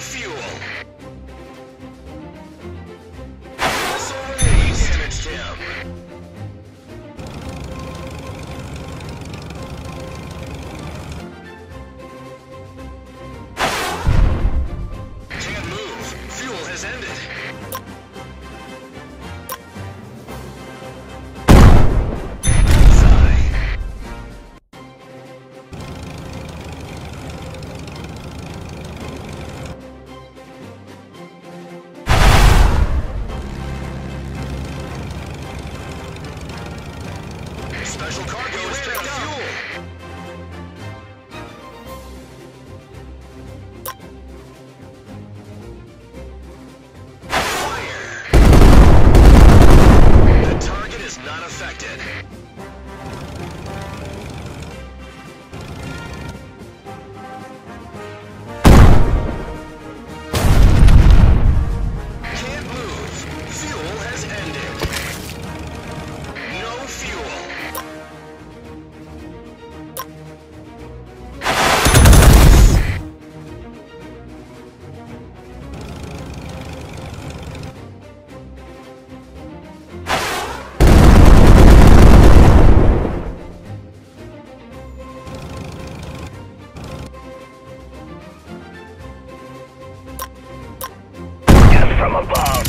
fuel. Yeah. from above.